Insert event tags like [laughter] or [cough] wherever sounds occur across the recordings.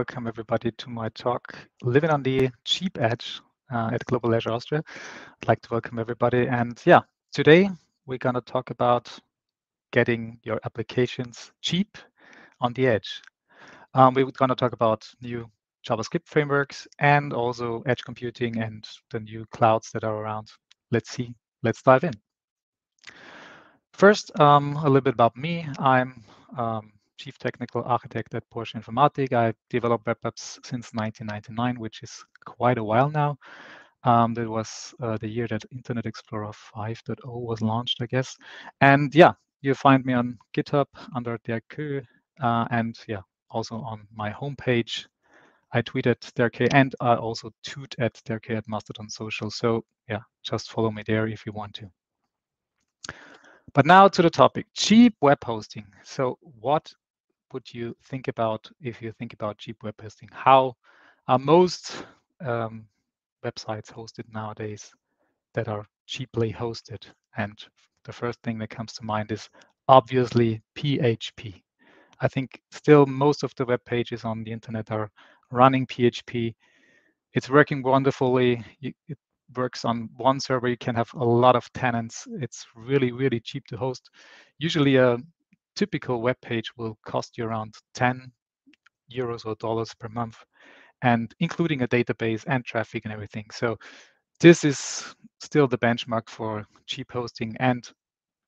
Welcome everybody to my talk, Living on the Cheap Edge uh, at Global Azure Austria. I'd like to welcome everybody. And yeah, today we're going to talk about getting your applications cheap on the edge. Um, we're going to talk about new JavaScript frameworks and also edge computing and the new clouds that are around. Let's see, let's dive in. First, um, a little bit about me. I'm um, Chief Technical Architect at Porsche Informatik. I've developed web apps since 1999, which is quite a while now. Um, that was uh, the year that Internet Explorer 5.0 was launched, I guess. And yeah, you find me on GitHub under der Kö, uh, and yeah, also on my homepage. I tweet at derk and I also toot at derk at Mastodon Social. So yeah, just follow me there if you want to. But now to the topic, cheap web hosting. So what would you think about if you think about cheap web hosting? How are most um, websites hosted nowadays that are cheaply hosted? And the first thing that comes to mind is obviously PHP. I think still most of the web pages on the internet are running PHP. It's working wonderfully. It works on one server. You can have a lot of tenants. It's really, really cheap to host. Usually a typical web page will cost you around 10 euros or dollars per month, and including a database and traffic and everything. So this is still the benchmark for cheap hosting. And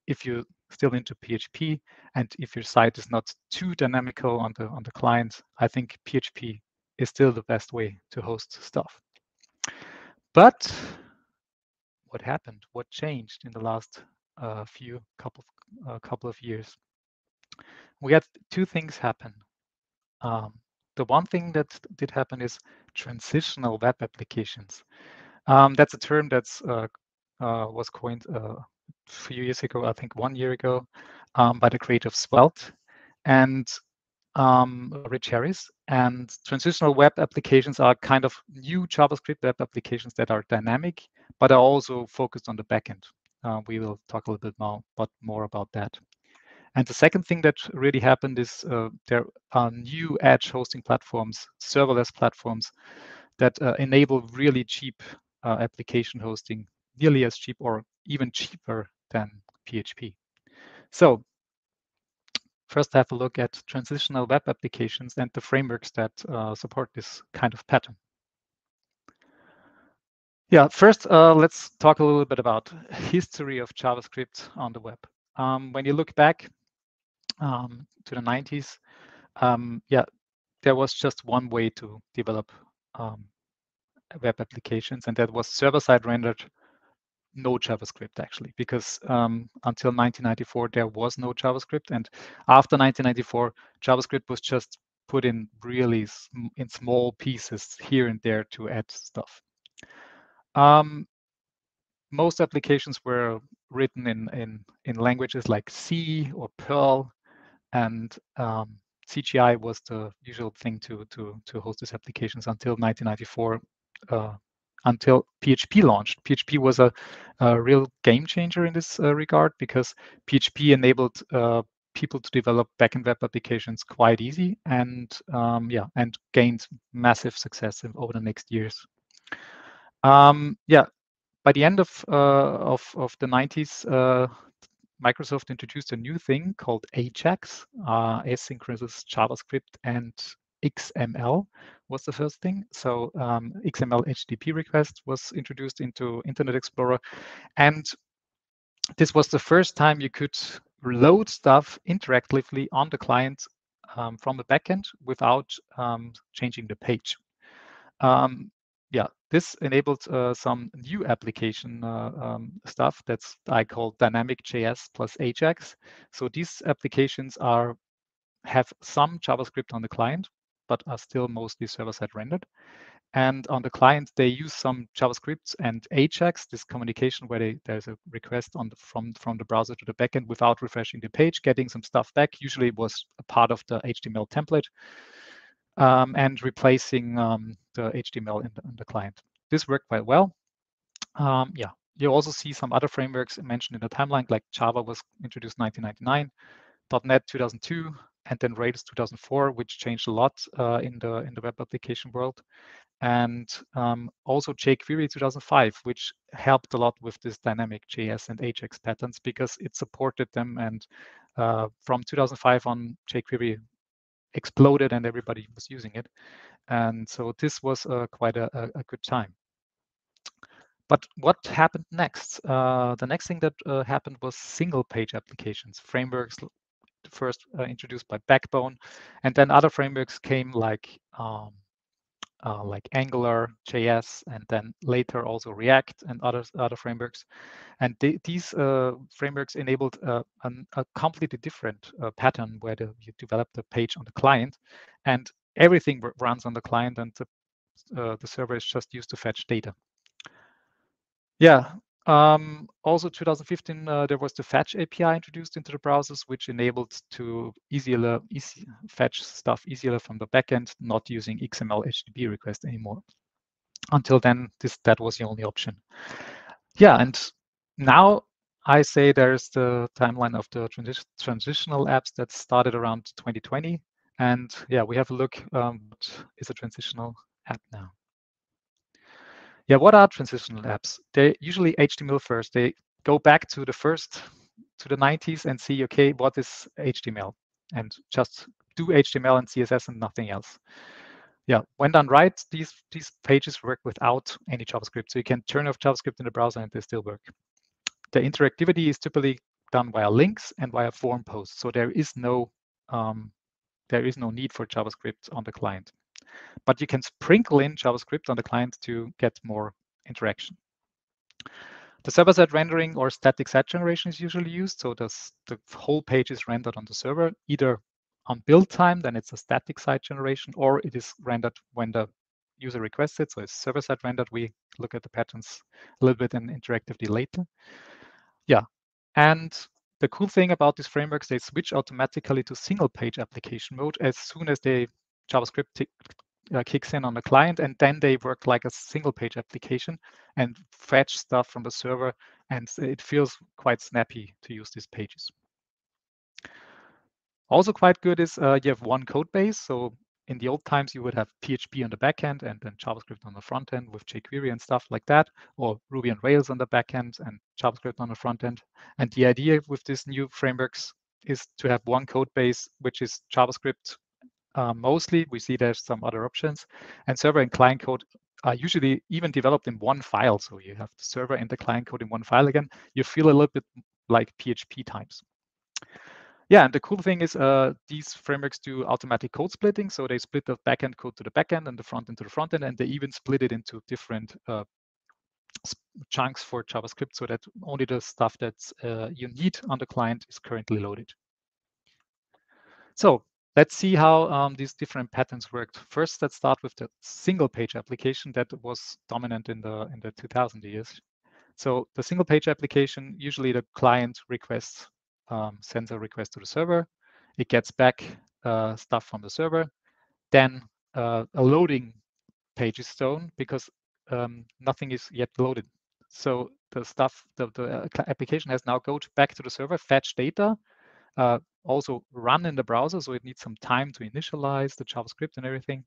if you're still into PHP and if your site is not too dynamical on the on the client, I think PHP is still the best way to host stuff. But what happened? What changed in the last uh, few couple uh, couple of years? We had two things happen. Um, the one thing that did happen is transitional web applications. Um, that's a term that's uh, uh, was coined uh, a few years ago, I think one year ago, um, by the creator of Svelte and um, Rich Harris. And transitional web applications are kind of new JavaScript web applications that are dynamic, but are also focused on the backend. Uh, we will talk a little bit more, but more about that. And the second thing that really happened is uh, there are new edge hosting platforms, serverless platforms that uh, enable really cheap uh, application hosting, nearly as cheap or even cheaper than PHP. So first have a look at transitional web applications and the frameworks that uh, support this kind of pattern. Yeah, first, uh, let's talk a little bit about history of JavaScript on the web. Um, when you look back um, to the 90s, um, yeah, there was just one way to develop um, web applications, and that was server-side rendered no JavaScript actually, because um, until 1994 there was no JavaScript, and after 1994 JavaScript was just put in really in small pieces here and there to add stuff. Um, most applications were written in, in in languages like C or Perl, and um, CGI was the usual thing to to to host these applications until 1994, uh, until PHP launched. PHP was a, a real game changer in this uh, regard because PHP enabled uh, people to develop backend web applications quite easy and um, yeah and gained massive success over the next years. Um, yeah, by the end of uh, of, of the 90s, uh, Microsoft introduced a new thing called AJAX, uh, asynchronous JavaScript and XML was the first thing. So um, XML HTTP request was introduced into Internet Explorer. And this was the first time you could load stuff interactively on the client um, from the backend without um, changing the page. Um, yeah, this enabled uh, some new application uh, um, stuff that's I call dynamic JS plus Ajax. So these applications are have some JavaScript on the client, but are still mostly server-side rendered. And on the client, they use some JavaScript and Ajax, this communication where they, there's a request the, from, from the browser to the backend without refreshing the page, getting some stuff back. Usually it was a part of the HTML template um, and replacing um, the HTML in the, in the, client. This worked quite well. Um, yeah, you also see some other frameworks mentioned in the timeline, like Java was introduced 1999, .NET 2002, and then Rails 2004, which changed a lot uh, in the in the web application world, and um, also jQuery 2005, which helped a lot with this dynamic JS and Ajax patterns because it supported them. And uh, from 2005 on, jQuery exploded and everybody was using it. And so this was uh, quite a, a, good time. But what happened next? Uh, the next thing that uh, happened was single page applications, frameworks first uh, introduced by Backbone, and then other frameworks came like um, uh, like Angular, JS, and then later also React and other other frameworks. And these uh, frameworks enabled uh, an, a completely different uh, pattern where the, you develop the page on the client, and everything runs on the client, and the, uh, the server is just used to fetch data. Yeah, um, also, 2015, uh, there was the Fetch API introduced into the browsers, which enabled to easier easy, fetch stuff easier from the backend, not using XML HTTP request anymore. Until then, this that was the only option. Yeah, and now I say there's the timeline of the transi transitional apps that started around 2020. And yeah, we have a look um, what is a transitional app now. Yeah, what are transitional apps? They're usually HTML first. They go back to the first, to the 90s and see, okay, what is HTML? And just do HTML and CSS and nothing else. Yeah, when done right, these, these pages work without any JavaScript. So you can turn off JavaScript in the browser and they still work. The interactivity is typically done via links and via form posts. So there is no um, there is no need for JavaScript on the client but you can sprinkle in JavaScript on the client to get more interaction. The server-side rendering or static site generation is usually used. So the whole page is rendered on the server, either on build time, then it's a static site generation, or it is rendered when the user requests it. So it's server-side rendered. We look at the patterns a little bit and interactively later. Yeah, and the cool thing about these frameworks, they switch automatically to single page application mode as soon as they JavaScript uh, kicks in on the client, and then they work like a single page application and fetch stuff from the server. And it feels quite snappy to use these pages. Also quite good is uh, you have one code base. So in the old times, you would have PHP on the backend and then JavaScript on the front end with jQuery and stuff like that, or Ruby and Rails on the backend and JavaScript on the front end. And the idea with these new frameworks is to have one code base, which is JavaScript uh, mostly. We see there's some other options. And server and client code are usually even developed in one file. So you have the server and the client code in one file again. You feel a little bit like PHP times. Yeah, and the cool thing is uh, these frameworks do automatic code splitting. So they split the backend code to the backend and the front end to the front end, and they even split it into different uh, chunks for JavaScript so that only the stuff that uh, you need on the client is currently loaded. So Let's see how um, these different patterns worked. First, let's start with the single page application that was dominant in the in the 2000 years. So the single page application, usually the client requests, um, sends a request to the server. It gets back uh, stuff from the server. Then uh, a loading page is shown because um, nothing is yet loaded. So the stuff, the, the uh, application has now go to back to the server, fetch data, uh, also run in the browser, so it needs some time to initialize the JavaScript and everything.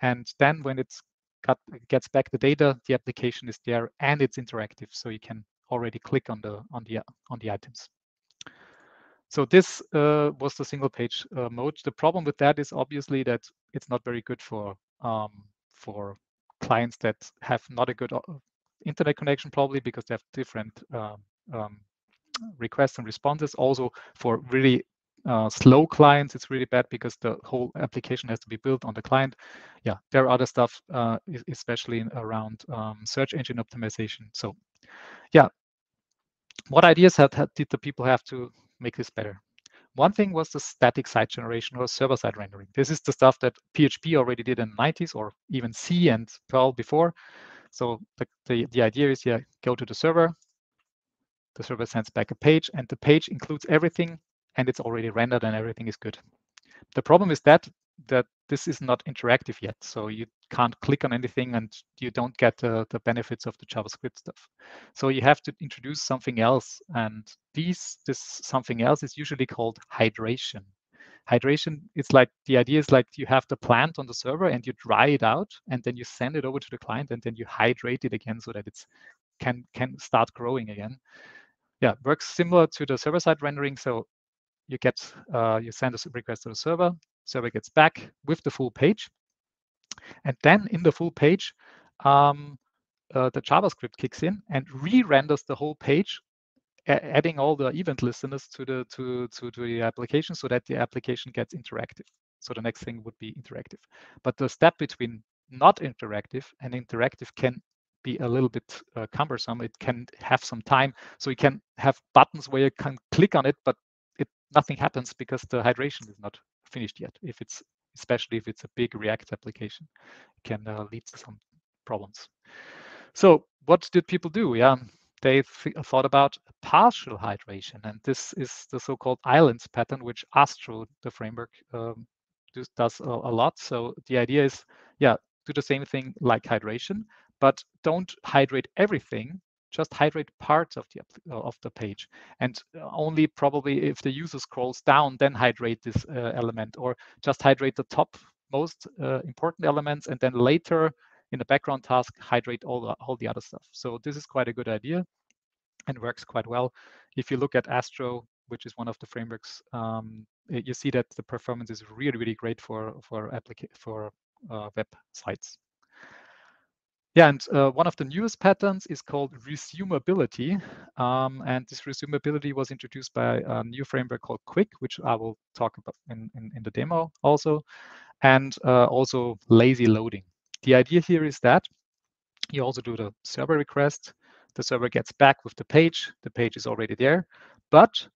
And then when it's got, gets back the data, the application is there and it's interactive, so you can already click on the on the on the items. So this uh, was the single page uh, mode. The problem with that is obviously that it's not very good for um, for clients that have not a good uh, internet connection, probably because they have different um, um, requests and responses. Also for really uh, slow clients, it's really bad because the whole application has to be built on the client. Yeah, there are other stuff, uh, especially around um, search engine optimization. So yeah, what ideas had, did the people have to make this better? One thing was the static site generation or server-side rendering. This is the stuff that PHP already did in the 90s or even C and Perl before. So the, the, the idea is, yeah, go to the server, the server sends back a page and the page includes everything and it's already rendered and everything is good. The problem is that that this is not interactive yet. So you can't click on anything and you don't get uh, the benefits of the JavaScript stuff. So you have to introduce something else. And these, this something else is usually called hydration. Hydration, it's like the idea is like you have the plant on the server and you dry it out and then you send it over to the client and then you hydrate it again so that it's can can start growing again. Yeah, works similar to the server-side rendering. So you get uh, you send a request to the server, server gets back with the full page, and then in the full page, um, uh, the JavaScript kicks in and re-renders the whole page, adding all the event listeners to the to, to to the application so that the application gets interactive. So the next thing would be interactive. But the step between not interactive and interactive can be a little bit uh, cumbersome. It can have some time. So you can have buttons where you can click on it, but it nothing happens because the hydration is not finished yet. If it's especially if it's a big React application, it can uh, lead to some problems. So what did people do? Yeah, they thought about partial hydration, and this is the so-called islands pattern, which Astro, the framework, um, does a, a lot. So the idea is, yeah, do the same thing like hydration, but don't hydrate everything just hydrate parts of the of the page. And only probably if the user scrolls down then hydrate this uh, element or just hydrate the top most uh, important elements and then later in the background task hydrate all the, all the other stuff. So this is quite a good idea and works quite well. If you look at astro which is one of the frameworks um, you see that the performance is really really great for for applica- for uh, web sites yeah, and uh, one of the newest patterns is called resumability. Um, and this resumability was introduced by a new framework called Qwik, which I will talk about in, in, in the demo also, and uh, also lazy loading. The idea here is that you also do the server request, the server gets back with the page, the page is already there, but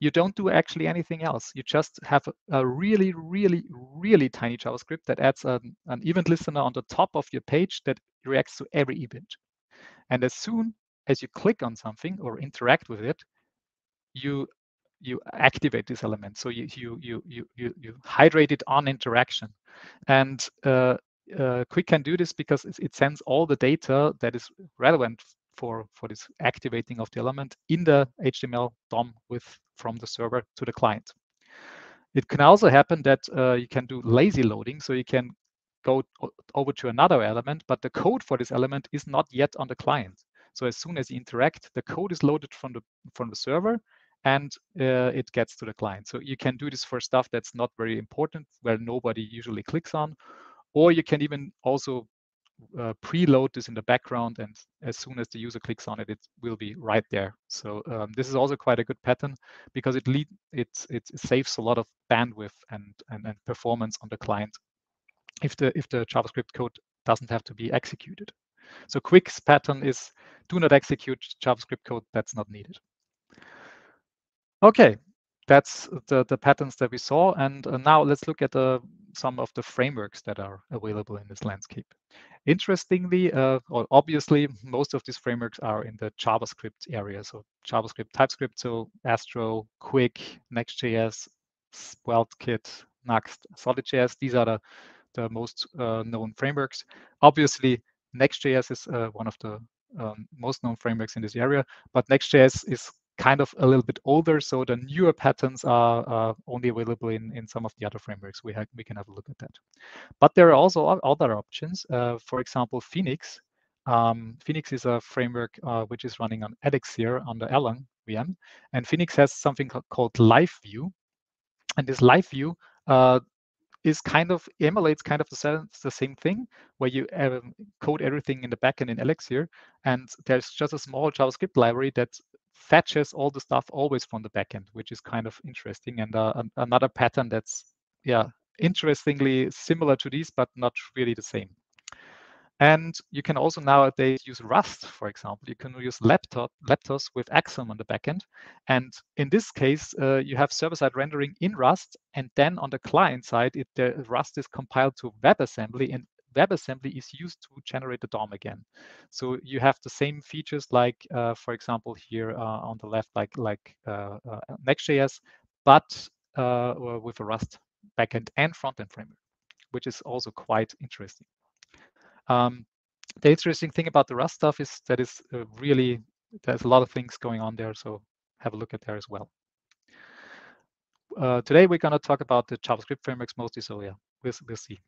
you don't do actually anything else. You just have a really, really, really tiny JavaScript that adds an, an event listener on the top of your page that reacts to every event. And as soon as you click on something or interact with it, you you activate this element. So you you you you you, you hydrate it on interaction, and uh, uh, Qwik can do this because it sends all the data that is relevant for for this activating of the element in the HTML DOM with from the server to the client. It can also happen that uh, you can do lazy loading, so you can go over to another element, but the code for this element is not yet on the client. So as soon as you interact, the code is loaded from the from the server and uh, it gets to the client. So you can do this for stuff that's not very important, where nobody usually clicks on, or you can even also uh, preload this in the background, and as soon as the user clicks on it, it will be right there. So um, this is also quite a good pattern because it lead it, it saves a lot of bandwidth and, and and performance on the client if the if the JavaScript code doesn't have to be executed. So Qwik's pattern is do not execute JavaScript code that's not needed. Okay, that's the, the patterns that we saw. And uh, now let's look at uh, some of the frameworks that are available in this landscape. Interestingly, uh, or obviously, most of these frameworks are in the JavaScript area. So JavaScript, TypeScript, so Astro, Qwik, Next.js, SvelteKit, Nuxt, SolidJS. These are the the most uh, known frameworks. Obviously, Next.js is uh, one of the um, most known frameworks in this area, but Next.js is kind of a little bit older, so the newer patterns are uh, only available in, in some of the other frameworks. We, have, we can have a look at that. But there are also other options. Uh, for example, Phoenix. Um, Phoenix is a framework uh, which is running on Elixir on the Erlang VM, and Phoenix has something called Live View. And this Live View uh, is kind of emulates kind of the, the same thing where you um, code everything in the backend in Elixir, and there's just a small JavaScript library that fetches all the stuff always from the backend, which is kind of interesting. And uh, another pattern that's yeah interestingly similar to these, but not really the same. And you can also nowadays use Rust, for example. You can use laptop Leptos with Axum on the backend. And in this case, uh, you have server-side rendering in Rust, and then on the client side, it, the Rust is compiled to WebAssembly, and WebAssembly is used to generate the DOM again. So you have the same features like, uh, for example, here uh, on the left, like like uh, uh, Next.js, but uh, with a Rust backend and frontend framework, which is also quite interesting. Um, the interesting thing about the Rust stuff is that is uh, really there's a lot of things going on there. So have a look at there as well. today we're going to talk about the JavaScript frameworks mostly. So yeah, we'll, we'll see.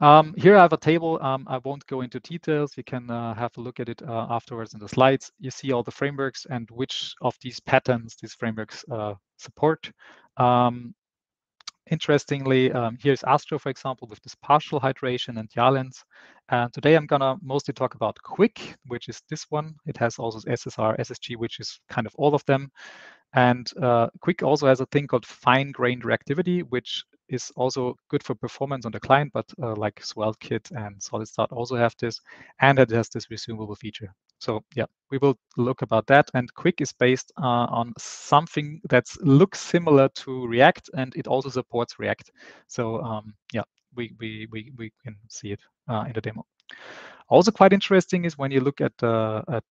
Um, here I have a table. Um, I won't go into details. You can uh, have a look at it uh, afterwards in the slides. You see all the frameworks and which of these patterns these frameworks uh, support. Um, interestingly, um, here's Astro, for example, with this partial hydration and islands. And today I'm gonna mostly talk about Qwik, which is this one. It has also SSR, SSG, which is kind of all of them. And uh, Qwik also has a thing called fine-grained reactivity, which is also good for performance on the client, but uh, like SvelteKit and SolidStart also have this, and it has this resumable feature. So yeah, we will look about that. And Qwik is based uh, on something that looks similar to React, and it also supports React. So um, yeah, we, we, we, we can see it uh, in the demo. Also quite interesting is when you look at, uh, at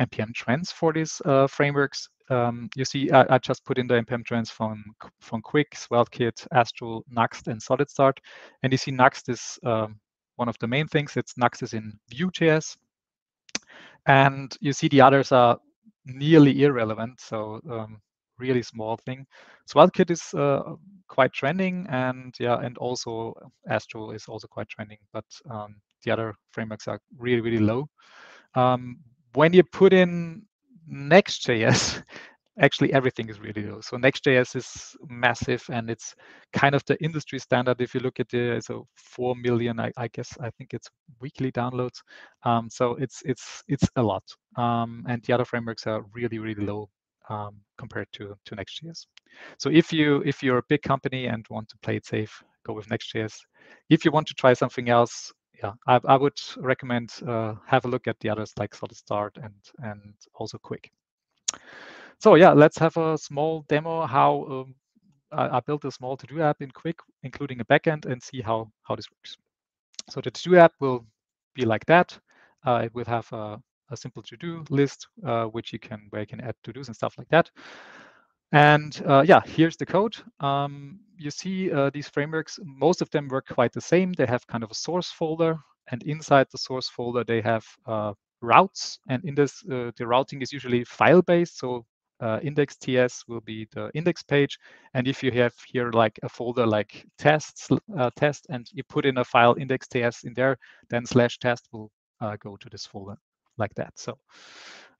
npm trends for these uh, frameworks, um, you see I, I, just put in the npm trends from from Qwik, SvelteKit, Astro, Nuxt, and SolidStart, and you see Nuxt is um, one of the main things. It's Nuxt is in Vue.js, and you see the others are nearly irrelevant. So um, really small thing. SvelteKit is uh, quite trending, and yeah, and also Astro is also quite trending, but um, the other frameworks are really really low. Um, when you put in Next.js, [laughs] actually everything is really low. So Next.js is massive and it's kind of the industry standard. If you look at the so four million, I, I guess I think it's weekly downloads. Um, so it's it's it's a lot. Um, and the other frameworks are really really low um, compared to to Next.js. So if you if you're a big company and want to play it safe, go with Next.js. If you want to try something else, yeah, I, I would recommend uh, have a look at the others like Solid Start and and also Qwik. So yeah, let's have a small demo how um, I, I, built a small to-do app in Qwik, including a backend, and see how how this works. So the to-do app will be like that. Uh, it will have a, a simple to-do list, uh, which you can where you can add to-dos and stuff like that. And uh, yeah, here's the code. Um, you see uh, these frameworks, most of them work quite the same. They have kind of a source folder, and inside the source folder, they have uh, routes. And in this, uh, the routing is usually file-based. So uh, index.ts will be the index page. And if you have here like a folder like tests, uh, test, and you put in a file index.ts in there, then slash test will go to this folder like that. So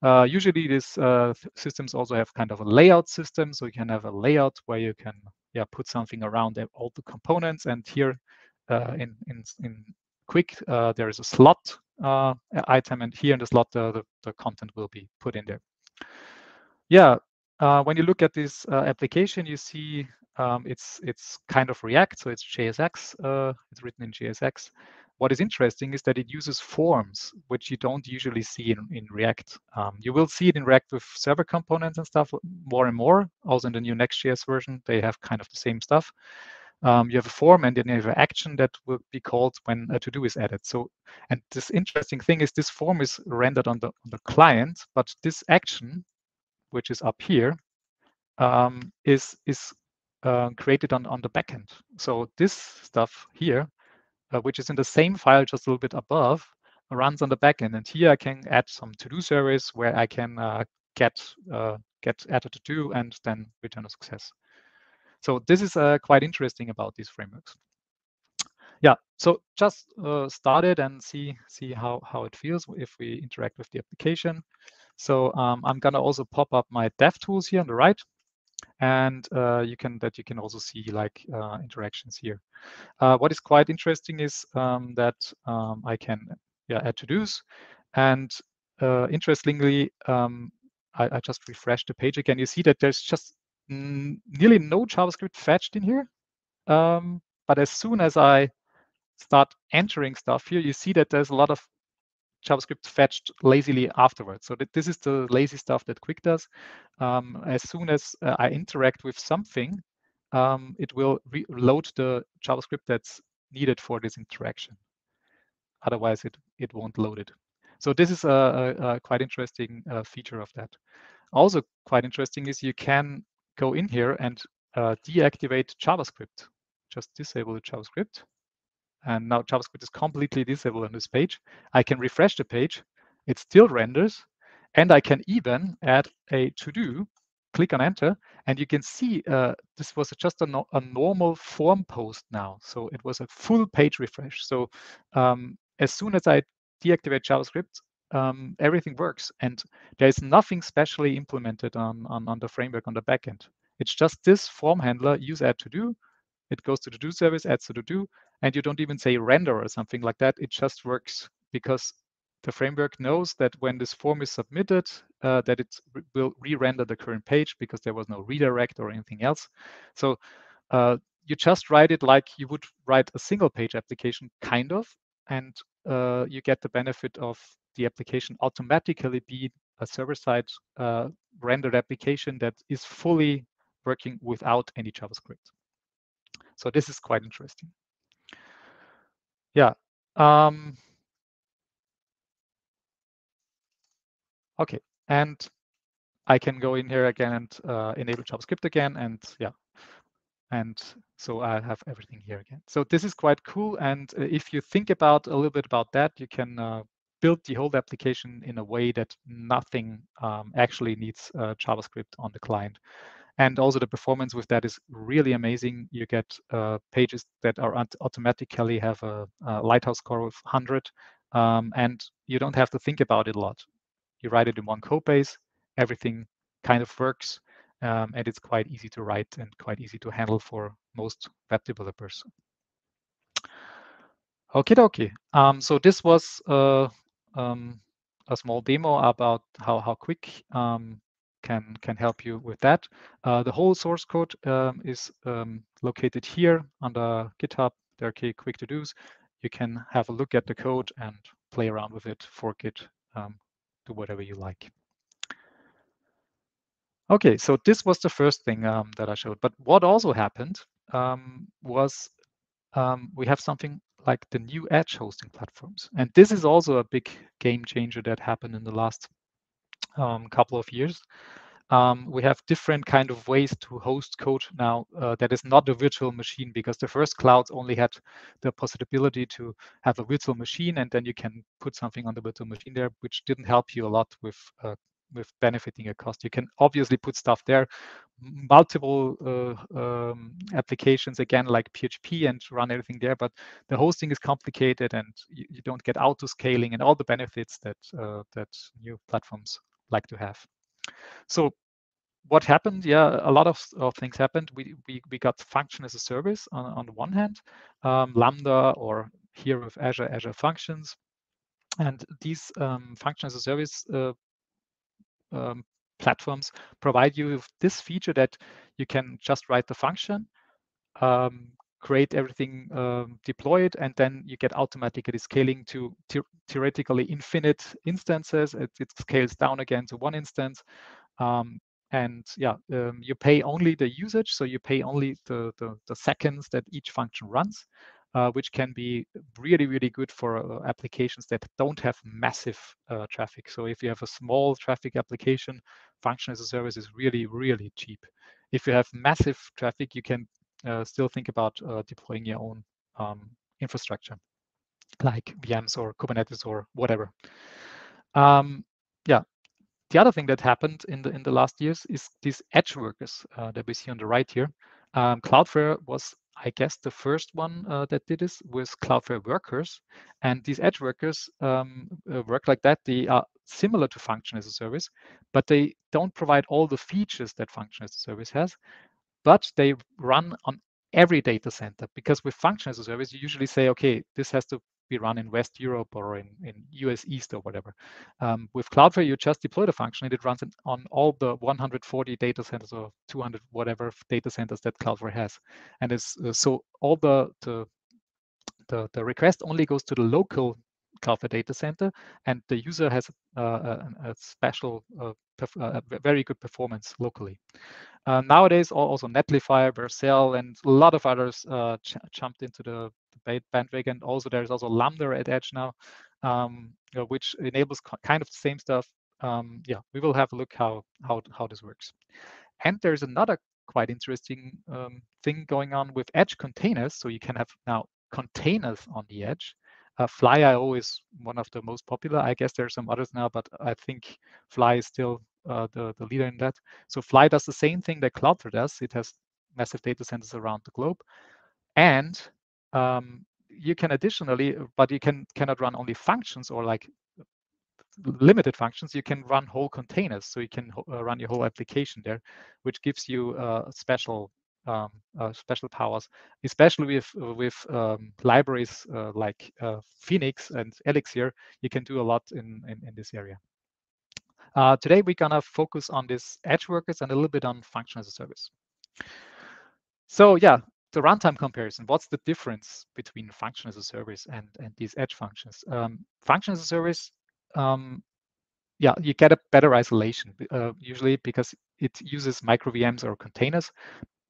uh, usually these uh, systems also have kind of a layout system. So you can have a layout where you can yeah, put something around all the components. And here uh, in, in, in Qwik, uh, there is a slot uh, item. And here in the slot, the, the content will be put in there. Yeah, when you look at this application, you see um, it's it's kind of React, so it's JSX. It's written in JSX. What is interesting is that it uses forms, which you don't usually see in, in React. Um, you will see it in React with server components and stuff more and more. Also in the new Next.js version, they have kind of the same stuff. Um, you have a form and then you have an action that will be called when a to-do is added. So, and this interesting thing is this form is rendered on the, on the client, but this action, which is up here, um, is is uh, created on, on the backend. So this stuff here, uh, which is in the same file just a little bit above, runs on the backend. And here I can add some to-do service where I can uh, get uh, get added to do and then return a success. So this is uh, quite interesting about these frameworks. Yeah, so just uh, start it and see see how how it feels if we interact with the application. So um, I'm gonna also pop up my dev tools here on the right and uh, you can that you can also see like uh, interactions here. Uh, what is quite interesting is um, that um, I can yeah, add to-dos, and uh, interestingly, um, I, I, just refreshed the page again. You see that there's just nearly no JavaScript fetched in here, um, but as soon as I start entering stuff here, you see that there's a lot of JavaScript fetched lazily afterwards. So that this is the lazy stuff that Qwik does. Um, as soon as uh, I interact with something, um, it will reload the JavaScript that's needed for this interaction. Otherwise, it, it won't load it. So this is a, a, a quite interesting uh, feature of that. Also quite interesting is you can go in here and uh, deactivate JavaScript. Just disable the JavaScript and now JavaScript is completely disabled on this page. I can refresh the page, it still renders, and I can even add a to-do click on enter, and you can see uh, this was just a, no a, normal form post now. So it was a full page refresh. So um, as soon as I deactivate JavaScript, um, everything works. And there's nothing specially implemented on, on, on the framework on the backend. It's just this form handler, use add to do. It goes to the do service, adds to the do, and you don't even say render or something like that. It just works because the framework knows that when this form is submitted, uh, that it will re-render the current page because there was no redirect or anything else. So uh, you just write it like you would write a single page application, kind of, and uh, you get the benefit of the application automatically be a server-side uh, rendered application that is fully working without any JavaScript. So this is quite interesting. Yeah. Um, okay, and I can go in here again and uh, enable JavaScript again, and yeah, and so I have everything here again. So this is quite cool. And uh, if you think about a little bit about that, you can uh, build the whole application in a way that nothing um, actually needs uh, JavaScript on the client. And also the performance with that is really amazing. You get uh, pages that are automatically have a, a, Lighthouse score of 100, um, and you don't have to think about it a lot. You write it in one code base, everything kind of works, um, and it's quite easy to write and quite easy to handle for most web developers. Okay, dokie. Um, so this was uh, um, a small demo about how how Qwik um, can can help you with that. Uh, the whole source code um, is um, located here under GitHub. There are quick to dos. You can have a look at the code and play around with it, fork it, um, do whatever you like. Okay, so this was the first thing um, that I showed. But what also happened um, was um, we have something like the new edge hosting platforms. And this is also a big game changer that happened in the last um, couple of years. Um, we have different kind of ways to host code now uh, that is not a virtual machine because the first clouds only had the possibility to have a virtual machine and then you can put something on the virtual machine there, which didn't help you a lot with uh, with benefiting a cost. You can obviously put stuff there, multiple uh, um, applications again like PHP and run everything there, but the hosting is complicated and you, you don't get auto scaling and all the benefits that uh, that new platforms like to have. So what happened? Yeah, a lot of, of things happened. We, we, we got function as a service on, on the one hand, um, Lambda or here with Azure, Azure Functions. And these um, function as a service uh, um, platforms provide you with this feature that you can just write the function, um, create everything, um, deploy it, and then you get automatically scaling to theoretically infinite instances. It, it, scales down again to one instance. Um, and yeah, um, you pay only the usage, so you pay only the, the, the seconds that each function runs uh, which can be really, really good for uh, applications that don't have massive uh, traffic. So if you have a small traffic application, function as a service is really, really cheap. If you have massive traffic, you can still think about uh, deploying your own um, infrastructure, like VMs or Kubernetes or whatever. Um, yeah, the other thing that happened in the in the last years is these edge workers uh, that we see on the right here. Um, Cloudflare was I guess the first one uh, that did this was Cloudflare Workers. And these edge workers um, uh, work like that. They are similar to function as a service, but they don't provide all the features that function as a service has, but they run on every data center because with function as a service, you usually say, okay, this has to be run in West Europe or in, in US East or whatever. Um, with Cloudflare, you just deploy the function and it runs on all the 140 data centers or 200 whatever data centers that Cloudflare has. And it's uh, so all the, the the, the request only goes to the local Cloudflare data center, and the user has uh, a, a, special, uh, a very good performance locally. Uh, nowadays, also Netlify, Vercel, and a lot of others uh, ch jumped into the, the bandwagon. Also, there's also Lambda at Edge now, um, which enables kind of the same stuff. Um, yeah, we will have a look how how how this works. And there's another quite interesting um, thing going on with Edge containers. So you can have now containers on the edge. Uh, Fly.io is one of the most popular. I guess there are some others now, but I think Fly is still uh, the, the leader in that. So Fly does the same thing that Cloudflare does. It has massive data centers around the globe. And um, you can additionally, but you can cannot run only functions or like limited functions, you can run whole containers. So you can uh, run your whole application there, which gives you uh, special um, uh, special powers, especially with with um, libraries uh, like uh, Phoenix and Elixir. You can do a lot in in, in this area. Uh, today we're gonna focus on this edge workers and a little bit on function as a service. So yeah, the runtime comparison. What's the difference between function as a service and and these edge functions? Um, function as a service um, yeah, you get a better isolation uh, usually because it uses micro VMs or containers.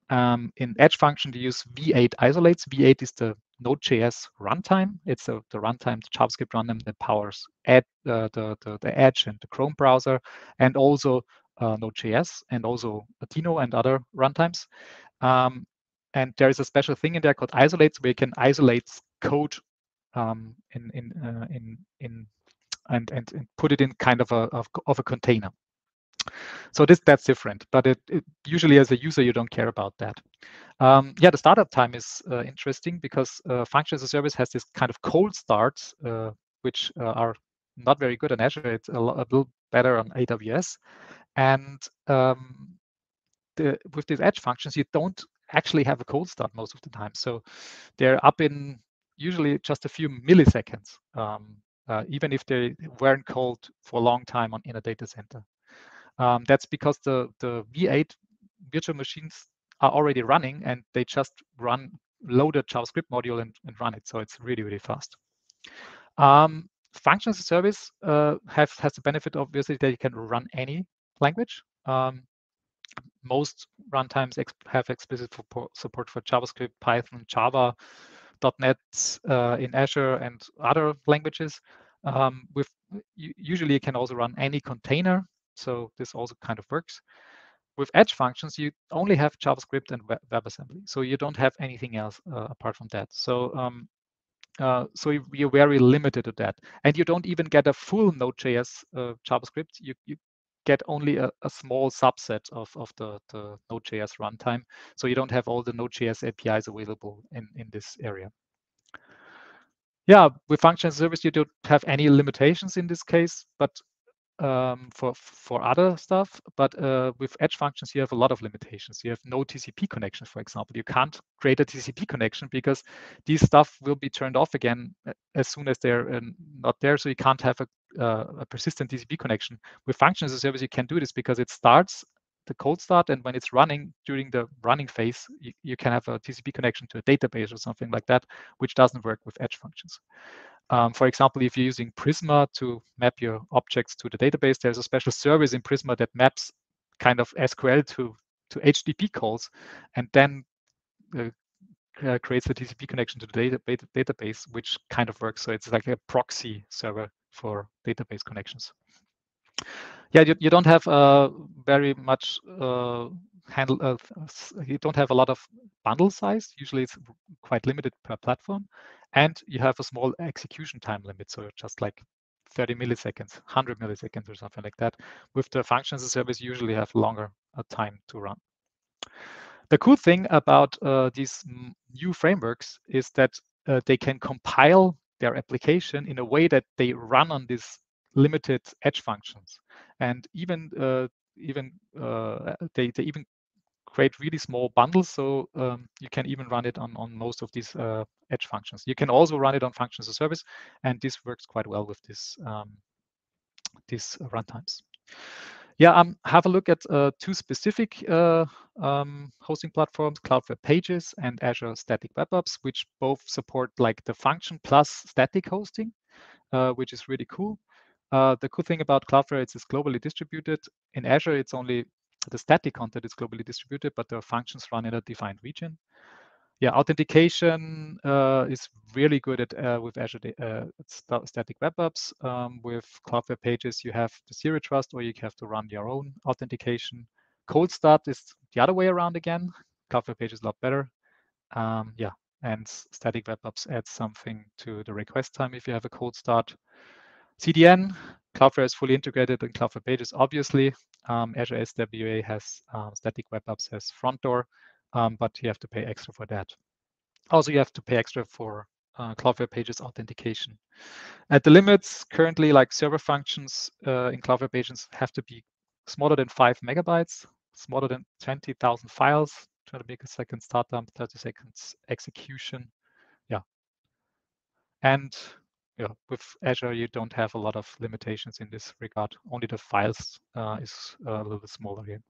Um, in Edge function, you use V8 isolates. V8 is the Node.js runtime. It's a, the runtime, the JavaScript runtime that powers Ed, uh, the, the, the Edge and the Chrome browser, and also uh, Node.js, and also Deno and other runtimes. Um, and there is a special thing in there called isolates, where you can isolate code um, in in uh, in in and, and, and put it in kind of a of, of a container. So this that's different, but it, it, usually as a user you don't care about that. Um, yeah, the startup time is uh, interesting because uh, function as a service has this kind of cold starts, uh, which uh, are not very good on Azure. It's a, a little better on AWS, and um, the, with these edge functions you don't actually have a cold start most of the time. So they're up in usually just a few milliseconds. Um, uh, even if they weren't called for a long time on in a data center. Um, that's because the, the V8 virtual machines are already running and they just run load a JavaScript module and, and run it. So it's really, really fast. Um, function as a service uh, have, has the benefit, obviously, that you can run any language. Um, most runtimes ex have explicit support for JavaScript, Python, Java, .NET uh, in Azure and other languages. Um, with usually you can also run any container, so this also kind of works. With Edge functions, you only have JavaScript and WebAssembly, so you don't have anything else uh, apart from that. So um, uh, so you're very limited to that, and you don't even get a full Node.js uh, JavaScript. You you get only a, a, small subset of, of the, the Node.js runtime. So you don't have all the Node.js APIs available in, in this area. Yeah, with function service, you don't have any limitations in this case, but um, for for other stuff. But uh, with edge functions, you have a lot of limitations. You have no TCP connection, for example. You can't create a TCP connection because these stuff will be turned off again uh, as soon as they're uh, not there. So you can't have a, uh, a persistent TCP connection. With functions as a service, you can do this because it starts the cold start, and when it's running during the running phase, you, you can have a TCP connection to a database or something like that, which doesn't work with edge functions. Um, for example, if you're using Prisma to map your objects to the database, there's a special service in Prisma that maps kind of SQL to, to HTTP calls and then uh, uh, creates a TCP connection to the data, database, which kind of works. So it's like a proxy server for database connections. Yeah, you, you don't have uh, very much uh, handle. Uh, you don't have a lot of bundle size. Usually, it's quite limited per platform, and you have a small execution time limit. So just like 30 milliseconds, 100 milliseconds, or something like that. With the functions as a service, usually have longer uh, time to run. The cool thing about uh, these new frameworks is that uh, they can compile their application in a way that they run on these limited edge functions, and even uh, even uh, they they even create really small bundles, so um, you can even run it on, on most of these uh, edge functions. You can also run it on functions as a service, and this works quite well with this um, these runtimes. Yeah, um, have a look at uh, two specific uh, um, hosting platforms, Cloudflare Pages and Azure Static Web Apps, which both support like the function plus static hosting, uh, which is really cool. Uh, the cool thing about Cloudflare is it's globally distributed. In Azure, it's only the static content is globally distributed, but the functions run in a defined region. Yeah, authentication uh, is really good at uh, with Azure uh, st static web apps. Um, with Cloudflare Pages, you have the zero trust, or you have to run your own authentication. Cold start is the other way around again. Cloudflare Pages a lot better. Um, yeah, and static web apps adds something to the request time if you have a cold start. CDN, Cloudflare is fully integrated in Cloudflare Pages, obviously. Um, Azure SWA has um, static web apps, has front door, um, but you have to pay extra for that. Also, you have to pay extra for uh, Cloudflare Pages authentication. At the limits, currently, like server functions uh, in Cloudflare Pages have to be smaller than five megabytes, smaller than 20,000 files, 20 millisecond start time, 30 seconds execution. Yeah. And yeah, with Azure, you don't have a lot of limitations in this regard. Only the files uh, is a little bit smaller here.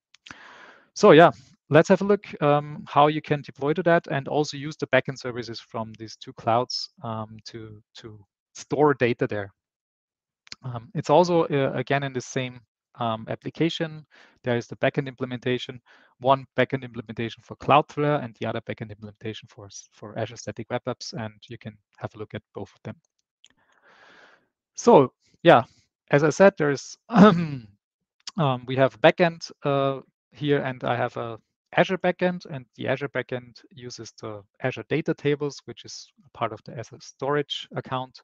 So yeah, let's have a look um, how you can deploy to that and also use the backend services from these two clouds um, to, to store data there. Um, it's also, uh, again, in the same um, application. There is the backend implementation, one backend implementation for Cloudflare and the other backend implementation for, for Azure Static Web Apps, and you can have a look at both of them. So yeah, as I said, there's [clears throat] um, we have backend uh, here, and I have a Azure backend, and the Azure backend uses the Azure data tables, which is part of the Azure storage account,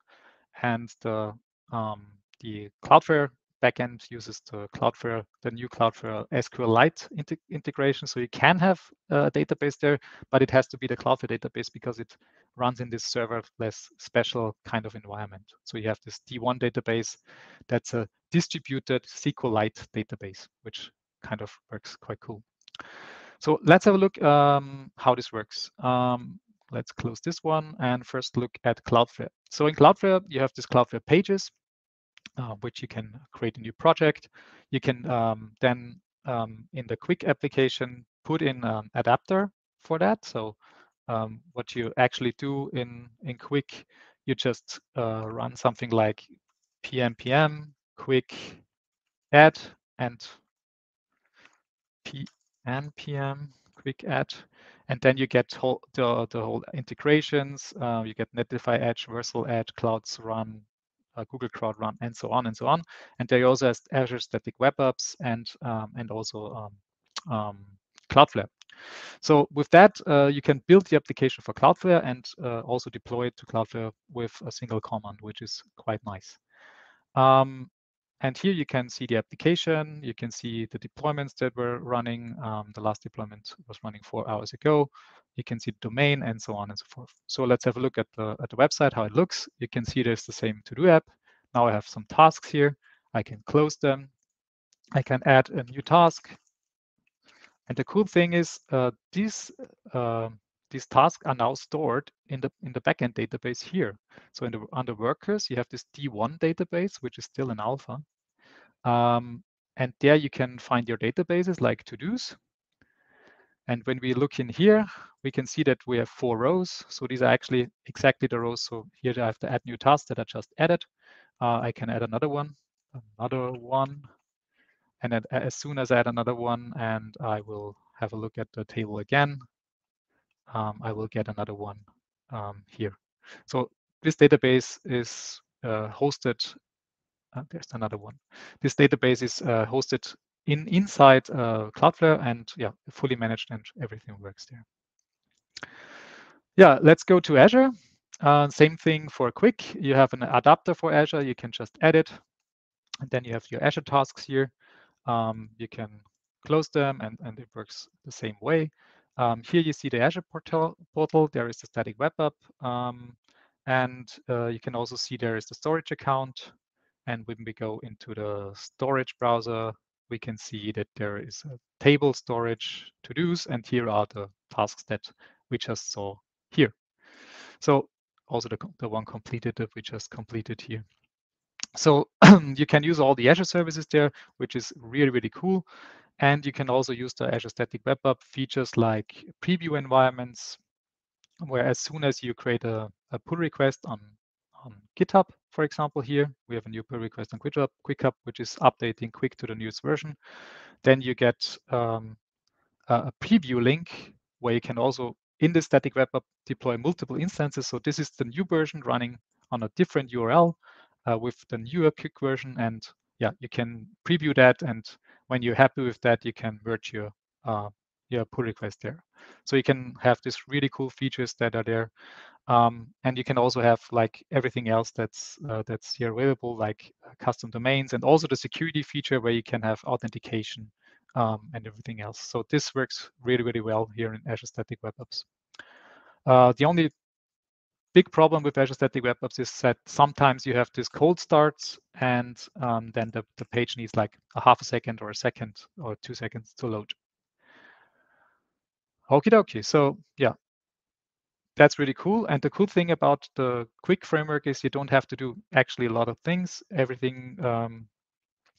and the um, the Cloudflare backend uses the Cloudflare, the new Cloudflare SQLite integration. So you can have a database there, but it has to be the Cloudflare database because it runs in this serverless special kind of environment. So you have this D1 database that's a distributed SQLite database, which kind of works quite cool. So let's have a look um, how this works. Um, let's close this one and first look at Cloudflare. So in Cloudflare, you have this Cloudflare pages uh, which you can create a new project. You can um, then um, in the Qwik application put in an adapter for that. So um, what you actually do in in Qwik, you just uh, run something like pnpm qwik add and pnpm qwik add and then you get whole, the, the whole integrations. Uh, you get Netlify Edge, Vercel Edge, Clouds Run, uh, Google Cloud Run, and so on and so on. And they also has Azure Static Web Apps and um, and also um, um, Cloudflare. So with that, uh, you can build the application for Cloudflare and uh, also deploy it to Cloudflare with a single command, which is quite nice. Um, and here you can see the application. You can see the deployments that were running. Um, the last deployment was running four hours ago. You can see the domain and so on and so forth. So let's have a look at the, at the website, how it looks. You can see there's the same to-do app. Now I have some tasks here. I can close them. I can add a new task. And the cool thing is uh, these uh, these tasks are now stored in the in the backend database here. So in the under workers, you have this D1 database, which is still in alpha. Um, and there you can find your databases like to-dos. And when we look in here, we can see that we have four rows. So these are actually exactly the rows. So here I have to add new tasks that I just added. Uh, I can add another one, another one. And then as soon as I add another one and I will have a look at the table again, um, I will get another one um, here. So this database is uh, hosted uh, there's another one. This database is uh, hosted in inside uh, Cloudflare and yeah, fully managed and everything works there. Yeah, let's go to Azure. Uh, same thing for Qwik. You have an adapter for Azure. You can just add it. And then you have your Azure tasks here. Um, you can close them and, and it works the same way. Um, here you see the Azure portal. portal. There is the static web app. Um, and uh, you can also see there is the storage account. And when we go into the storage browser, we can see that there is a table storage to-dos, and here are the tasks that we just saw here. So also the, the one completed that we just completed here. So [clears throat] you can use all the Azure services there, which is really, really cool. And you can also use the Azure Static Web App features like preview environments, where as soon as you create a, a pull request on on GitHub, for example, here we have a new pull request on GitHub, which is updating Qwik to the newest version. Then you get um, a preview link where you can also in the static web app deploy multiple instances. So this is the new version running on a different URL uh, with the newer Qwik version. And yeah, you can preview that. And when you're happy with that, you can merge your uh, your pull request there. So you can have these really cool features that are there. Um, and you can also have like everything else that's uh, that's here available, like uh, custom domains, and also the security feature where you can have authentication um, and everything else. So this works really, really well here in Azure Static Web Apps. Uh, the only big problem with Azure Static Web Apps is that sometimes you have these cold starts and um, then the, the page needs like a half a second or a second or two seconds to load. Okie dokie. So yeah, that's really cool. And the cool thing about the Qwik framework is you don't have to do actually a lot of things. Everything, um,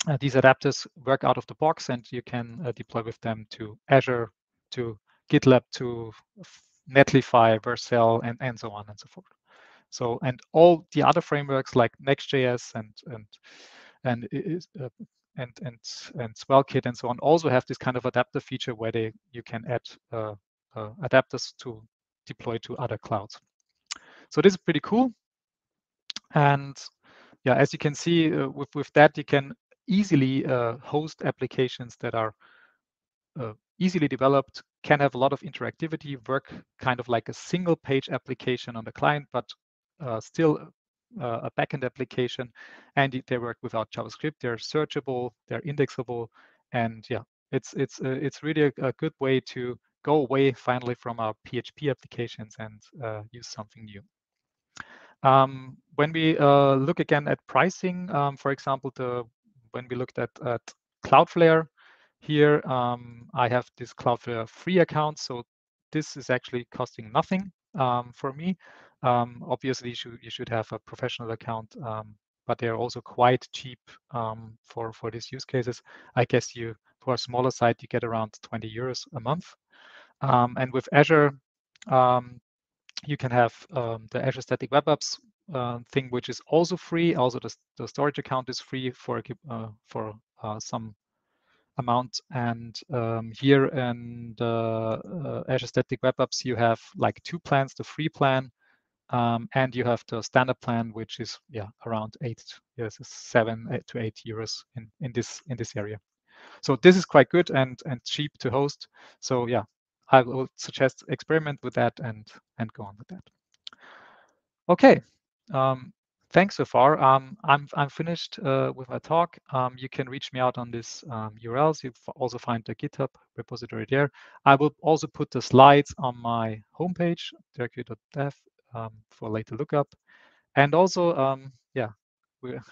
uh, these adapters work out of the box and you can uh, deploy with them to Azure, to GitLab, to Netlify, Vercel, and, and so on and so forth. So, and all the other frameworks like Next.js and and and uh, and and and SvelteKit and so on also have this kind of adapter feature where they you can add uh, uh, adapters to deploy to other clouds. So this is pretty cool. And yeah, as you can see uh, with with that you can easily uh, host applications that are uh, easily developed, can have a lot of interactivity, work kind of like a single page application on the client, but uh, still uh, a backend application. And they work without JavaScript. They're searchable, they're indexable, and yeah, it's it's uh, it's really a, a, good way to go away finally from our PHP applications and uh, use something new. Um, when we uh, look again at pricing, um, for example, the when we looked at, at Cloudflare, here, um, I have this Cloudflare free account, so this is actually costing nothing um, for me. Um, obviously, you should, you should, have a professional account, um, but they're also quite cheap for, for these use cases. I guess you, for a smaller site, you get around 20 euros a month. Um, and with Azure, you can have the Azure Static Web Apps uh, thing, which is also free. Also, the, the storage account is free for uh, for uh, some amount. And um, here in the uh, Azure Static Web Apps, you have like two plans, the free plan, um, and you have the standard plan, which is yeah around eight, yes, seven eight to eight euros in in this in this area. So this is quite good and and cheap to host. So yeah, I will suggest experiment with that and and go on with that. Okay. Um, thanks so far. Um, I'm, I'm finished uh, with my talk. Um, you can reach me out on these um, URLs. You also find the GitHub repository there. I will also put the slides on my homepage, derekq.dev, um, for later lookup. And also, um, yeah,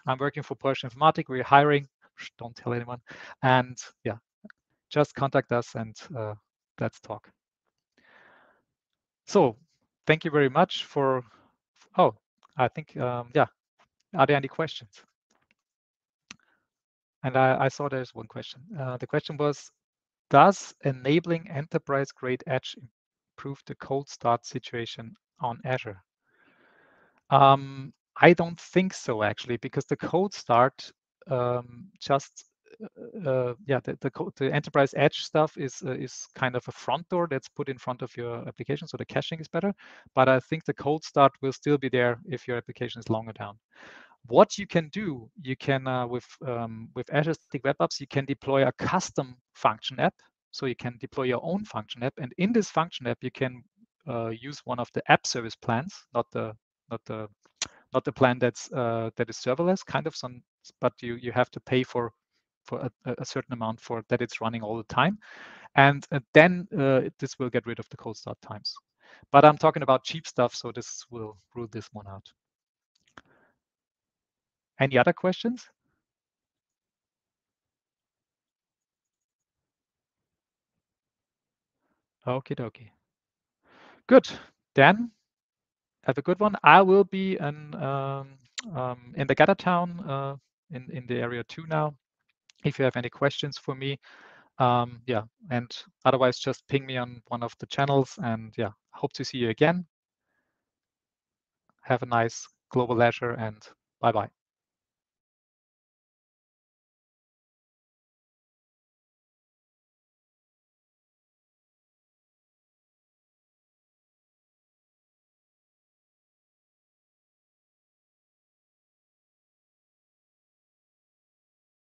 I'm working for Porsche Informatik. We're hiring. Don't tell anyone. And yeah, just contact us and uh, let's talk. So thank you very much for, oh, I think, um, yeah. Are there any questions? And I, I saw there's one question. Uh, the question was, does enabling enterprise-grade Edge improve the cold start situation on Azure? Um, I don't think so, actually, because the cold start um, just uh, yeah, the, the, the, enterprise edge stuff is uh, is kind of a front door that's put in front of your application, so the caching is better. But I think the cold start will still be there if your application is longer down. What you can do, you can uh, with um, with Azure Static Web Apps, you can deploy a custom function app. So you can deploy your own function app, and in this function app, you can uh, use one of the app service plans, not the not the not the plan that's uh, that is serverless, kind of some, but you you have to pay for for a, a, certain amount for that it's running all the time. And uh, then uh, this will get rid of the cold start times. But I'm talking about cheap stuff, so this will rule this one out. Any other questions? Okay, dokie. Good. Then have a good one. I will be in, um, um, in the Gather town uh, in, in the area two now if you have any questions for me. Um, yeah, and otherwise just ping me on one of the channels and yeah, hope to see you again. Have a nice Global Azure and bye-bye.